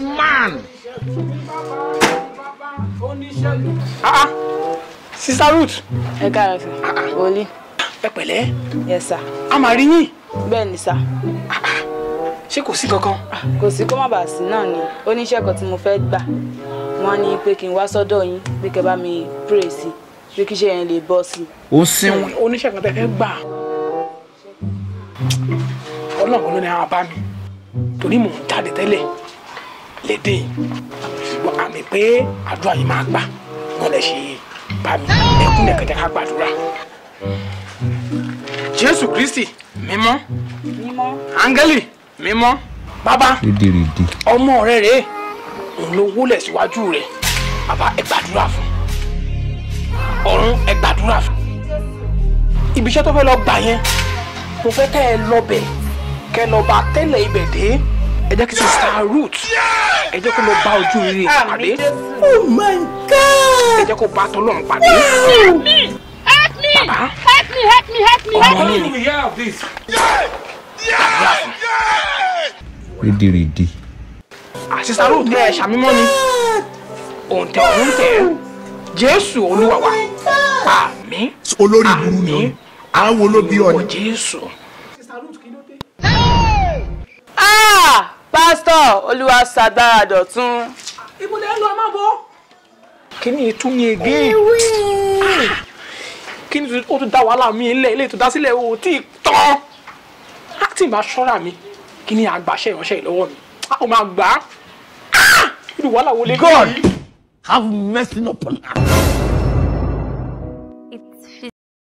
man. Ah, ah. Sister Ruth. ẹ káàárọ̀ sà wòlíì Ẹ pẹ̀lẹ́. yes sà A máa rí yín. bẹ́ẹ̀ ni sà Ṣé kò sí kankan? kò sí kó má bàa sí náà ni oníṣẹ́ kan tí mo fẹ́ gbà wọ́n ní pé kí n wá sọ́dọ̀ yín pé kẹ́ bá mi pray sí pé kí iṣẹ́ yẹn lè bọ́ sí. Ó sinwin. Oníṣẹ́ kan tẹ fẹ́ gbà. Ọlọ́run ló ní àwọn bá mi. Torí mò ń jáde tẹ́lẹ̀ lédè. Ṣùgbọ́n àmì pé àdúrà yìí máa gbà. Wọ́n lè ṣe bá mi. Ẹkúnlẹ̀ kẹ̀kẹ́ ká gbàdúrà. Jésù Kristi mímọ́. Áńgẹ́lì mímọ́. Bàbá ọmọ rẹ rèé òun ló wólẹ̀ síwájú rẹ̀ bàbá ẹ gbàdúrà fún ọ̀run ẹ gbàdúrà fún ibi iṣẹ́ tó fẹ́ lọ gbà yẹn mo fẹ́ kẹ́ ẹ lọ bẹ̀ kẹ́ ẹ lọ bá tẹ́lẹ̀ ibẹ̀ dé ẹ jẹ́ kí sista Ruth ẹ jẹ́ kó lọ bá ojú rere pàdé Oh my God! ẹ jẹ́ kó bá tọ́lọ́run pàdé Help me! Help me! Baba. Help me! Help me! Help me! ọmọ Help me! yín ni gbàdúrà fún rédèrèdè Ah, sista Ruth ẹ ṣàmímọ́ ni òǹtẹ̀ ọ̀hún tẹ̀ Jésù Olúwa wa àmín. olórí burú ni àwọn wo ló bí ọ Orúkọ ni. Jésù. ah pásítọ̀ olúwa ṣàgbára dọ̀tún Ibùdó ẹ lọ má bọ̀. Kí ni ètò ègé? Kí ni ó tún dá wàhálà mi ilé tó dá sílẹ̀ o tí ì tán? Á tí ì bá ṣọ́ra mi, kí ni àgbàṣe ìránṣẹ́ yìí lọ́wọ́ mi? Á ò máa gbà á. Irú wàhálà wo lè God have mercy upon us.